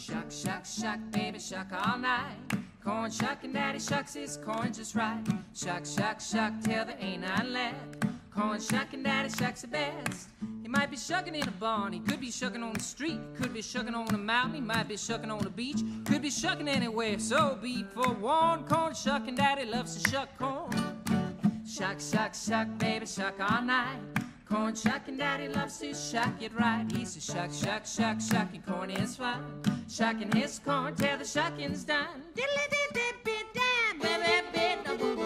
Shuck, shuck, shuck, baby, shuck all night. Corn shucking, daddy shucks his corn just right. Shuck, shuck, shuck, till there ain't none left. Corn shucking, daddy shucks the best. He might be shucking in a barn, he could be shucking on the street, could be shucking on a mountain, he might be shucking on the beach, could be shucking anywhere. So be forewarned, corn shucking, daddy loves to shuck corn. Shuck, shuck, shuck, baby, shuck all night. Corn shucking, daddy loves to shuck it right. He's a shuck, shuck, shuck, shucking corn is fun. Shucking his corn till the shucking's done. Diddly did did dime, baby, bit da boo.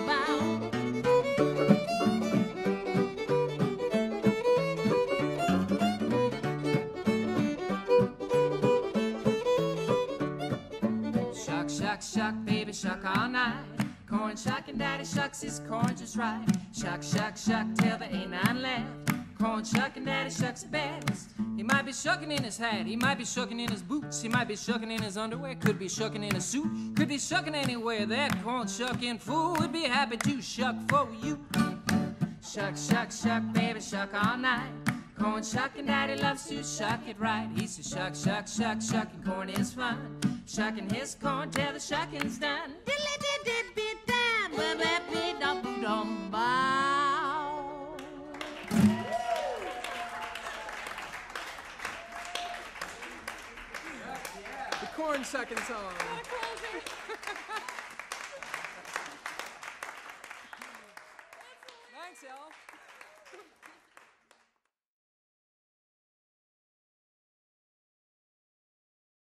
Shuck, shuck, shuck, baby, shuck all night. Corn shucking, daddy shucks his corn just right. Shuck, shuck, shuck, till there ain't none left. Corn shucking, daddy shucks the best. He might be shucking in his hat, he might be shucking in his boots, he might be shucking in his underwear, could be shucking in a suit, could be shucking anywhere. That corn shucking fool would be happy to shuck for you. Shuck, shuck, shuck, baby, shuck all night. Corn shucking, daddy loves to shuck it right. He's a shuck, shuck, shuck, shucking corn is fun. Shucking his corn till the shucking's done. Diddly did did Corn, second song. Thanks, y'all.